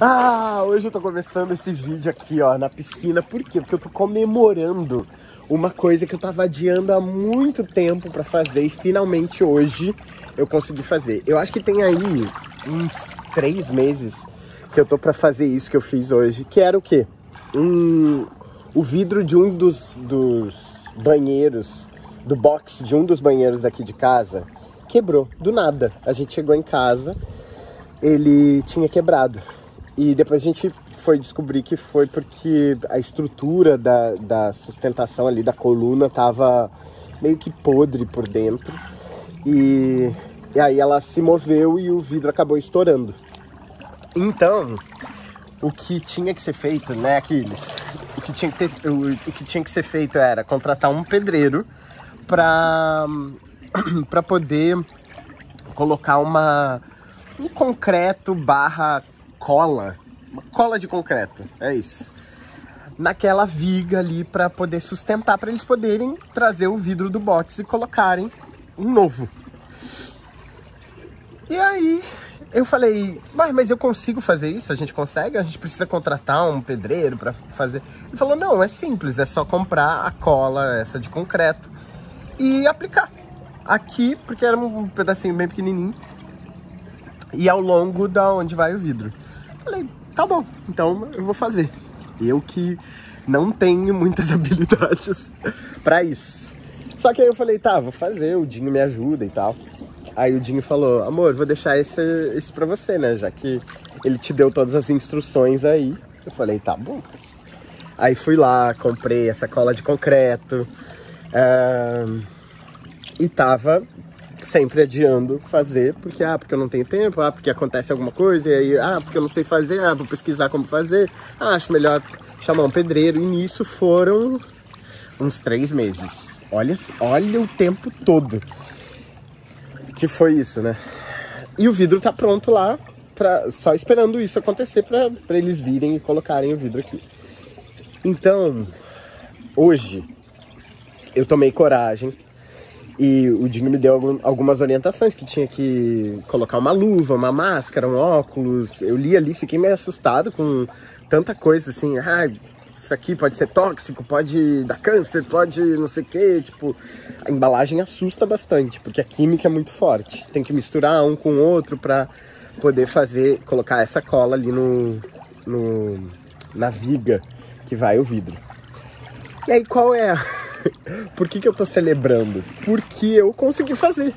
Ah, hoje eu tô começando esse vídeo aqui, ó, na piscina. Por quê? Porque eu tô comemorando uma coisa que eu tava adiando há muito tempo pra fazer e finalmente hoje eu consegui fazer. Eu acho que tem aí uns três meses que eu tô pra fazer isso que eu fiz hoje, que era o quê? Um, o vidro de um dos, dos banheiros, do box de um dos banheiros daqui de casa, quebrou, do nada. A gente chegou em casa, ele tinha quebrado. E depois a gente foi descobrir que foi porque a estrutura da, da sustentação ali da coluna tava meio que podre por dentro. E, e aí ela se moveu e o vidro acabou estourando. Então, o que tinha que ser feito, né, Aquiles? O que tinha que, ter, o, o que, tinha que ser feito era contratar um pedreiro para para poder colocar uma um concreto barra cola, uma cola de concreto, é isso. Naquela viga ali para poder sustentar, para eles poderem trazer o vidro do box e colocarem um novo. E aí eu falei, mas, mas eu consigo fazer isso? A gente consegue? A gente precisa contratar um pedreiro para fazer? Ele falou, não, é simples, é só comprar a cola, essa de concreto, e aplicar. Aqui, porque era um pedacinho bem pequenininho, e ao longo da onde vai o vidro. Falei, tá bom, então eu vou fazer. Eu que não tenho muitas habilidades para isso. Só que aí eu falei, tá, vou fazer, o Dinho me ajuda e tal. Aí o Dinho falou, amor, vou deixar esse, isso pra você, né? Já que ele te deu todas as instruções aí. Eu falei, tá bom. Aí fui lá, comprei essa cola de concreto. Uh, e tava sempre adiando fazer, porque, ah, porque eu não tenho tempo, ah, porque acontece alguma coisa, e aí, ah, porque eu não sei fazer, ah, vou pesquisar como fazer, ah, acho melhor chamar um pedreiro. E nisso foram uns três meses. Olha, olha o tempo todo que foi isso, né? E o vidro tá pronto lá, pra, só esperando isso acontecer para eles virem e colocarem o vidro aqui. Então, hoje, eu tomei coragem e o Dinho me deu algumas orientações que tinha que colocar uma luva, uma máscara, um óculos. Eu li ali, fiquei meio assustado com tanta coisa assim. Ah, isso aqui pode ser tóxico, pode dar câncer, pode não sei o que. Tipo, a embalagem assusta bastante, porque a química é muito forte. Tem que misturar um com o outro para poder fazer, colocar essa cola ali no, no, na viga que vai o vidro. E aí qual é a por que, que eu tô celebrando? Porque eu consegui fazer.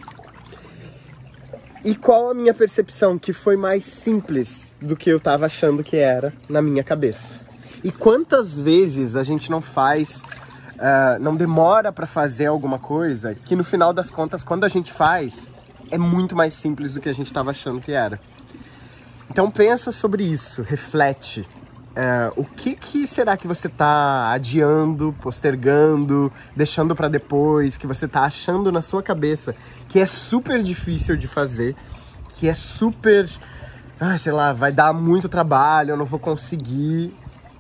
E qual a minha percepção? Que foi mais simples do que eu tava achando que era na minha cabeça. E quantas vezes a gente não faz, uh, não demora para fazer alguma coisa, que no final das contas, quando a gente faz, é muito mais simples do que a gente estava achando que era. Então pensa sobre isso, reflete, é, o que, que, será que você está adiando, postergando, deixando para depois, que você está achando na sua cabeça que é super difícil de fazer, que é super, ah, sei lá, vai dar muito trabalho, eu não vou conseguir.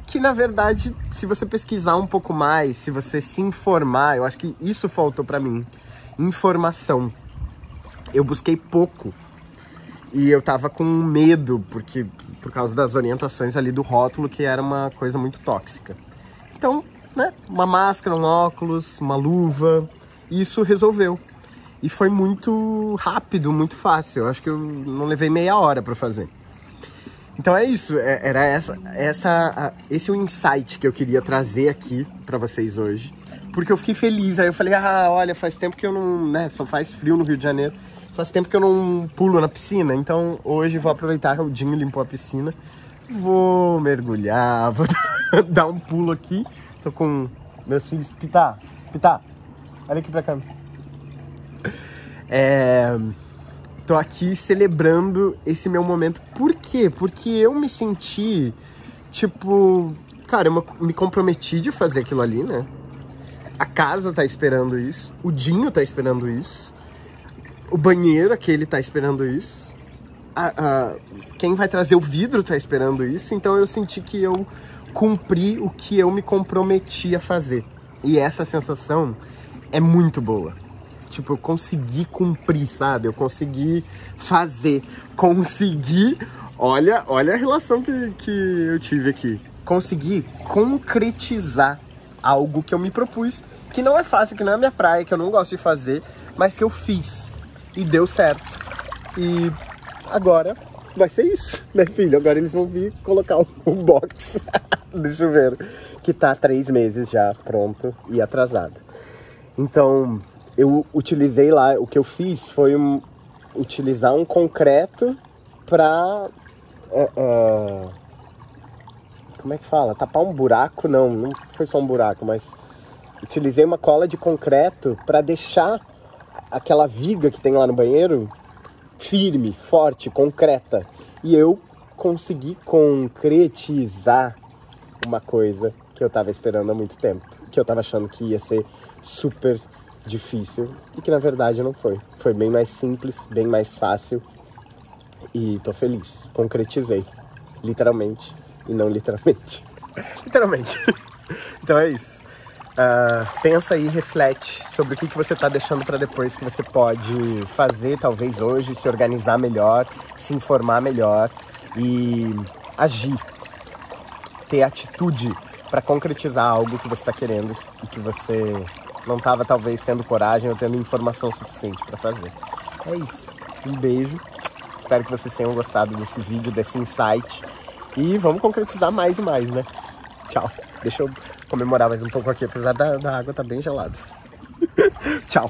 Que na verdade, se você pesquisar um pouco mais, se você se informar, eu acho que isso faltou para mim, informação. Eu busquei pouco e eu tava com medo, porque por causa das orientações ali do rótulo, que era uma coisa muito tóxica. Então, né, uma máscara, um óculos, uma luva, isso resolveu. E foi muito rápido, muito fácil. Eu acho que eu não levei meia hora para fazer. Então é isso, é, era essa, essa, esse é o insight que eu queria trazer aqui para vocês hoje, porque eu fiquei feliz. Aí eu falei, ah, olha, faz tempo que eu não, né, só faz frio no Rio de Janeiro. Faz tempo que eu não pulo na piscina, então hoje vou aproveitar que o Dinho limpou a piscina. Vou mergulhar, vou dar um pulo aqui. Tô com meus filhos. Pitá, Pitá, olha aqui pra cá. É, tô aqui celebrando esse meu momento. Por quê? Porque eu me senti, tipo, cara, eu me comprometi de fazer aquilo ali, né? A casa tá esperando isso, o Dinho tá esperando isso o banheiro, aquele tá esperando isso. A, a, quem vai trazer o vidro tá esperando isso. Então eu senti que eu cumpri o que eu me comprometi a fazer. E essa sensação é muito boa. Tipo, eu consegui cumprir, sabe? Eu consegui fazer, consegui olha, olha a relação que, que eu tive aqui. Consegui concretizar algo que eu me propus, que não é fácil, que não é minha praia, que eu não gosto de fazer, mas que eu fiz e deu certo. E agora vai ser isso, né, filho? Agora eles vão vir colocar o box do chuveiro, que tá há três meses já pronto e atrasado. Então, eu utilizei lá, o que eu fiz foi um, utilizar um concreto pra. Uh, uh, como é que fala? Tapar um buraco? Não, não foi só um buraco, mas utilizei uma cola de concreto para deixar aquela viga que tem lá no banheiro firme, forte, concreta. E eu consegui concretizar uma coisa que eu tava esperando há muito tempo, que eu tava achando que ia ser super difícil e que na verdade não foi. Foi bem mais simples, bem mais fácil e tô feliz. Concretizei, literalmente e não literalmente. literalmente. então é isso. Uh, pensa aí, reflete sobre o que, que você está deixando para depois que você pode fazer, talvez hoje, se organizar melhor, se informar melhor e agir, ter atitude para concretizar algo que você está querendo e que você não estava talvez tendo coragem ou tendo informação suficiente para fazer. É isso. Um beijo. Espero que vocês tenham gostado desse vídeo, desse insight. E vamos concretizar mais e mais, né? Tchau. Deixa eu comemorar mais um pouco aqui, apesar da, da água tá bem gelada. Tchau.